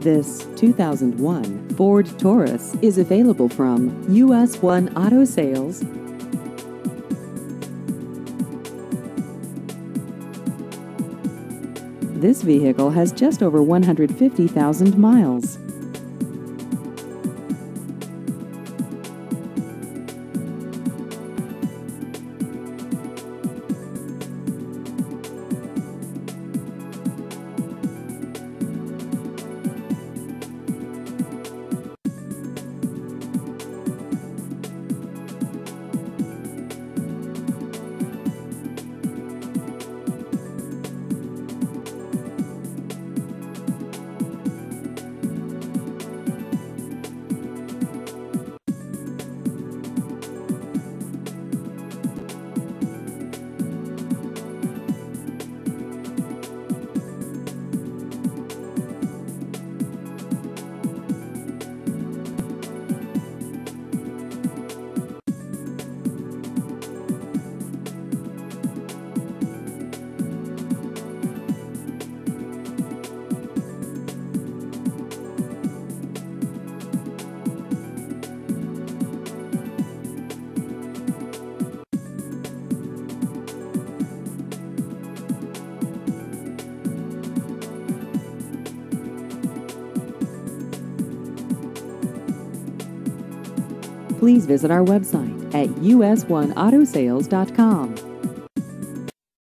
This 2001 Ford Taurus is available from US One Auto Sales. This vehicle has just over 150,000 miles. Please visit our website at us1autosales.com.